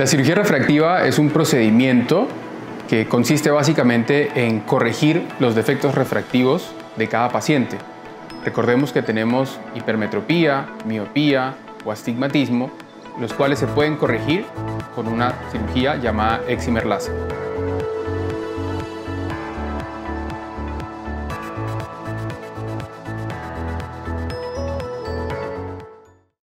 La cirugía refractiva es un procedimiento que consiste básicamente en corregir los defectos refractivos de cada paciente. Recordemos que tenemos hipermetropía, miopía o astigmatismo, los cuales se pueden corregir con una cirugía llamada excimer láser.